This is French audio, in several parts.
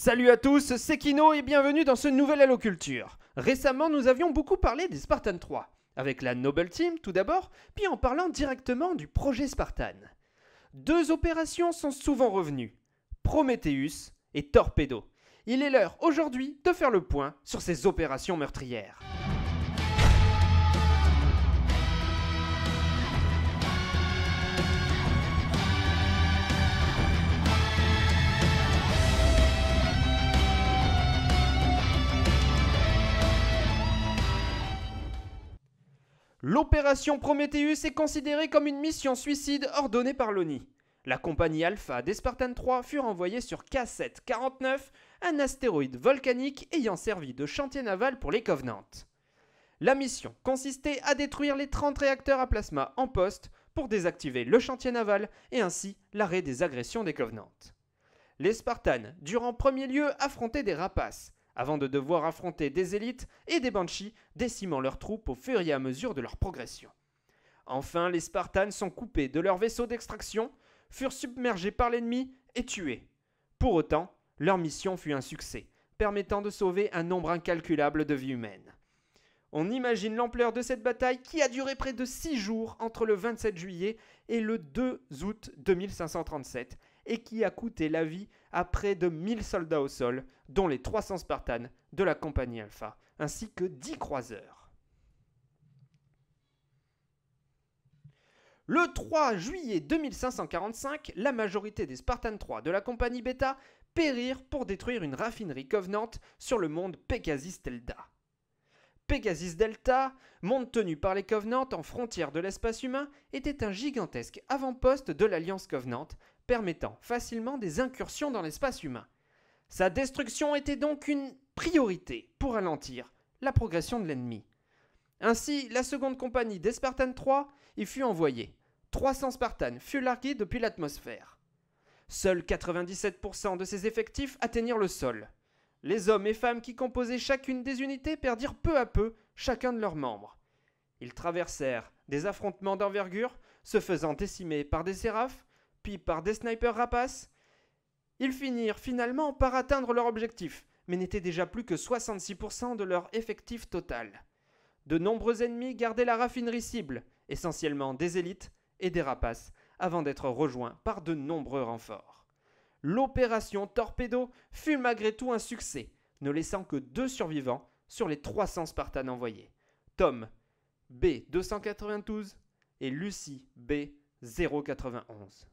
Salut à tous, c'est Kino et bienvenue dans ce nouvel Halo Culture. Récemment, nous avions beaucoup parlé des Spartans 3, avec la Noble Team tout d'abord, puis en parlant directement du projet Spartan. Deux opérations sont souvent revenues, Prometheus et Torpedo. Il est l'heure aujourd'hui de faire le point sur ces opérations meurtrières. L'opération Prometheus est considérée comme une mission suicide ordonnée par l'ONI. La compagnie Alpha des Spartan 3 fut envoyée sur K749, un astéroïde volcanique ayant servi de chantier naval pour les Covenants. La mission consistait à détruire les 30 réacteurs à plasma en poste pour désactiver le chantier naval et ainsi l'arrêt des agressions des Covenants. Les Spartans durent en premier lieu affronter des rapaces, avant de devoir affronter des élites et des Banshees, décimant leurs troupes au fur et à mesure de leur progression. Enfin, les Spartans sont coupés de leurs vaisseaux d'extraction, furent submergés par l'ennemi et tués. Pour autant, leur mission fut un succès, permettant de sauver un nombre incalculable de vies humaines. On imagine l'ampleur de cette bataille qui a duré près de six jours entre le 27 juillet et le 2 août 2537 et qui a coûté la vie à près de 1000 soldats au sol, dont les 300 Spartans de la compagnie Alpha, ainsi que 10 croiseurs. Le 3 juillet 2545, la majorité des Spartans 3 de la compagnie Beta périrent pour détruire une raffinerie Covenant sur le monde Pegasus Delta. Pegasus Delta, monde tenu par les Covenants en frontière de l'espace humain, était un gigantesque avant-poste de l'Alliance Covenant, permettant facilement des incursions dans l'espace humain. Sa destruction était donc une priorité pour ralentir la progression de l'ennemi. Ainsi, la seconde compagnie des Spartans 3 y fut envoyée. 300 Spartans furent largués depuis l'atmosphère. Seuls 97% de ses effectifs atteignirent le sol. Les hommes et femmes qui composaient chacune des unités perdirent peu à peu chacun de leurs membres. Ils traversèrent des affrontements d'envergure, se faisant décimer par des séraphes, puis par des snipers rapaces. Ils finirent finalement par atteindre leur objectif, mais n'étaient déjà plus que 66% de leur effectif total. De nombreux ennemis gardaient la raffinerie cible, essentiellement des élites et des rapaces, avant d'être rejoints par de nombreux renforts l'opération Torpedo fut malgré tout un succès, ne laissant que deux survivants sur les 300 Spartans envoyés. Tom B292 et Lucie B091.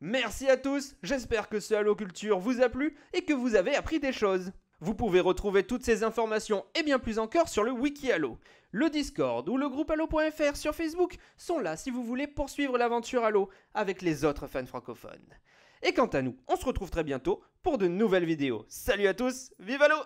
Merci à tous, j'espère que ce Halo Culture vous a plu et que vous avez appris des choses. Vous pouvez retrouver toutes ces informations et bien plus encore sur le Wiki Halo. Le Discord ou le groupe Halo.fr sur Facebook sont là si vous voulez poursuivre l'aventure Halo avec les autres fans francophones. Et quant à nous, on se retrouve très bientôt pour de nouvelles vidéos. Salut à tous, vive l'eau